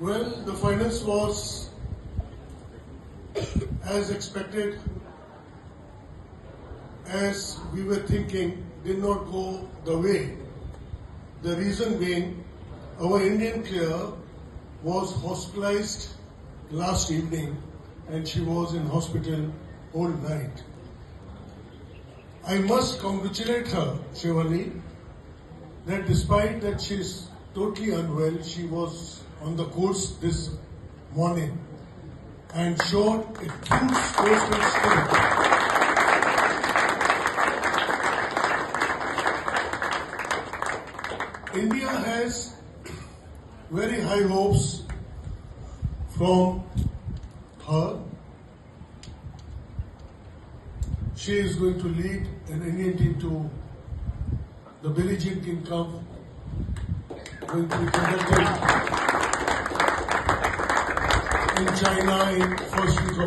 Well, the finals was as expected, as we were thinking, did not go the way. The reason being, our Indian player was hospitalized last evening and she was in hospital all night. I must congratulate her, Shrivalli, that despite that she is totally unwell, she was on the course this morning and showed a huge sportsman spirit. India has very high hopes from her. She is going to lead an Indian team to the King Cup, going to be conducted in China in first week of